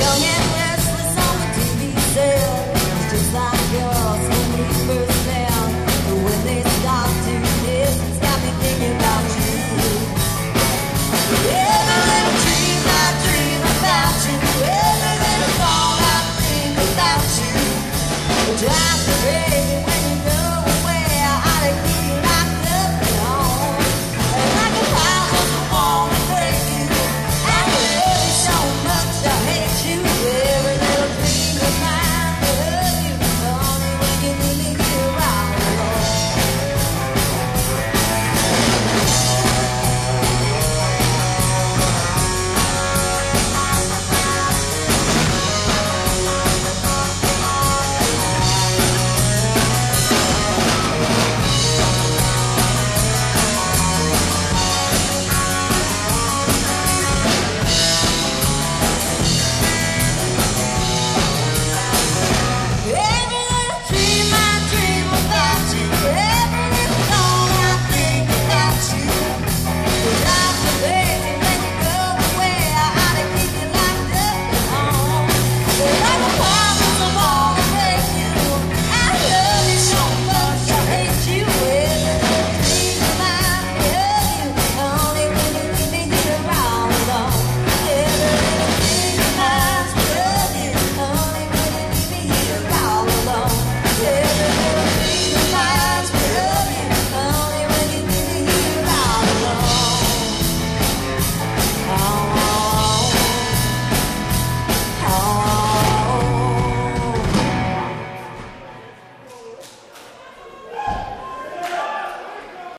young